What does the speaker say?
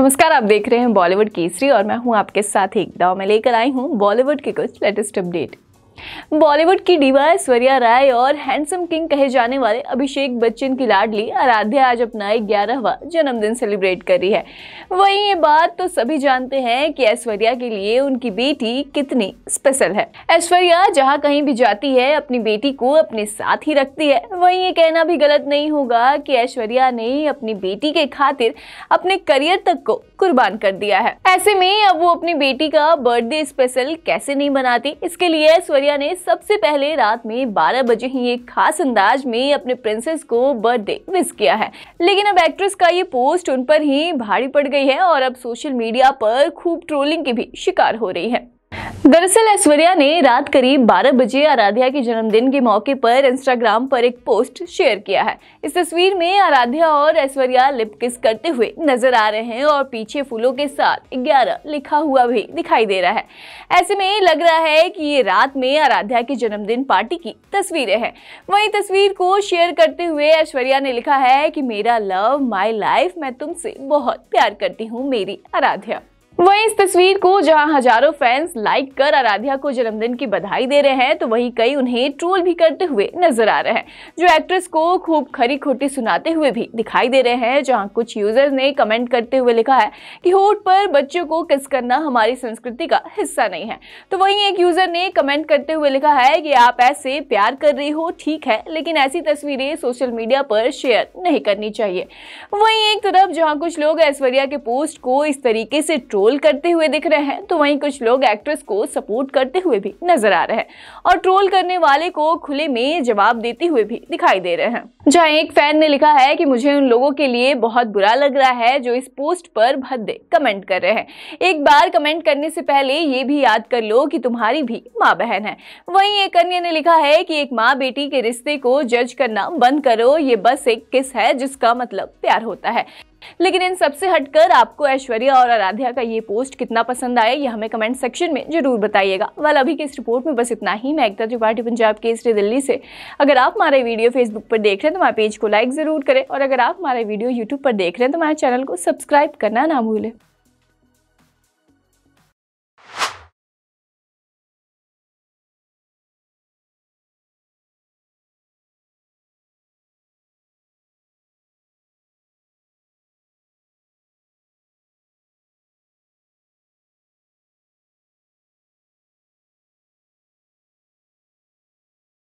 नमस्कार, आप देख रहे हैं बॉलीवुड केसरी और मैं हूँ आपके साथ एक दाव में लेकर आई हूँ बॉलीवुड के कुछ लेटेस्ट अपडेट। बॉलीवुड की डीवा ऐश्वर्या राय और हैंडसम किंग कहे जाने वाले अभिषेक बच्चन की लाडली आराध्या आज अपना ग्यारहवा जन्मदिन सेलिब्रेट कर रही है। वहीं ये बात तो सभी जानते हैं कि ऐश्वर्या के लिए उनकी बेटी कितनी स्पेशल है। ऐश्वर्या जहाँ कहीं भी जाती है, अपनी बेटी को अपने साथ ही रखती है। वहीं ये कहना भी गलत नहीं होगा कि ऐश्वर्या ने अपनी बेटी के खातिर अपने करियर तक को कुर्बान कर दिया है। ऐसे में अब वो अपनी बेटी का बर्थडे स्पेशल कैसे नहीं बनाती इसके लिए ऐश्वर्या ऐश्वर्या ने सबसे पहले रात में 12 बजे ही एक खास अंदाज में अपने प्रिंसेस को बर्थडे विश किया है। लेकिन अब एक्ट्रेस का ये पोस्ट उन पर ही भारी पड़ गई है और अब सोशल मीडिया पर खूब ट्रोलिंग की भी शिकार हो रही है। दरअसल, ऐश्वर्या ने रात करीब 12 बजे आराध्या के जन्मदिन के मौके पर इंस्टाग्राम पर एक पोस्ट शेयर किया है। इस तस्वीर में आराध्या और ऐश्वर्या लिप किस करते हुए नज़र आ रहे हैं और पीछे फूलों के साथ 11 लिखा हुआ भी दिखाई दे रहा है। ऐसे में लग रहा है कि ये रात में आराध्या की जन्मदिन पार्टी की तस्वीरें हैं। वही तस्वीर को शेयर करते हुए ऐश्वर्या ने लिखा है कि, मेरा लव माई लाइफ मैं तुमसे बहुत प्यार करती हूँ, मेरी आराध्या। वहीं इस तस्वीर को जहाँ हज़ारों फैंस लाइक कर आराध्या को जन्मदिन की बधाई दे रहे हैं तो वहीं कई उन्हें ट्रोल भी करते हुए नज़र आ रहे हैं। जो एक्ट्रेस को खूब खरी खोटी सुनाते हुए भी दिखाई दे रहे हैं, जहाँ कुछ यूज़र्स ने कमेंट करते हुए लिखा है कि होठ पर बच्चों को किस करना हमारी संस्कृति का हिस्सा नहीं है। तो वहीं एक यूज़र ने कमेंट करते हुए लिखा है कि आप ऐसे प्यार कर रही हो, ठीक है, लेकिन ऐसी तस्वीरें सोशल मीडिया पर शेयर नहीं करनी चाहिए। वहीं एक तरफ़ जहाँ कुछ लोग ऐश्वर्या के पोस्ट को इस तरीके से ट्रोल ट्रोल करते हुए दिख रहे हैं तो वहीं कुछ लोग एक्ट्रेस को सपोर्ट करते हुए भी नज़र आ रहे हैं और ट्रोल करने वाले को खुले में जवाब देते हुए भी दिखाई दे रहे हैं। जहाँ एक फ़ैन ने लिखा है कि मुझे उन लोगों के लिए बहुत बुरा लग रहा है जो इस पोस्ट पर भद्दे कमेंट कर रहे हैं। एक बार कमेंट करने से पहले ये भी याद कर लो कि तुम्हारी भी माँ बहन है। वहीं एक अन्य ने लिखा है कि एक माँ बेटी के रिश्ते को जज करना बंद करो, ये बस एक किस है जिसका मतलब प्यार होता है। लेकिन इन सबसे हटकर आपको ऐश्वर्या और आराध्या का ये पोस्ट कितना पसंद आया, ये हमें कमेंट सेक्शन में ज़रूर बताइएगा। वाल, अभी के इस रिपोर्ट में बस इतना ही। मैं एकता त्रिपाठी, पंजाब केसरी, दिल्ली से। अगर आप हमारे वीडियो फेसबुक पर देख रहे हैं तो हमारे पेज को लाइक ज़रूर करें। और अगर आप हमारे वीडियो यूट्यूब पर देख रहे हैं तो हमारे चैनल को सब्सक्राइब करना ना भूलें।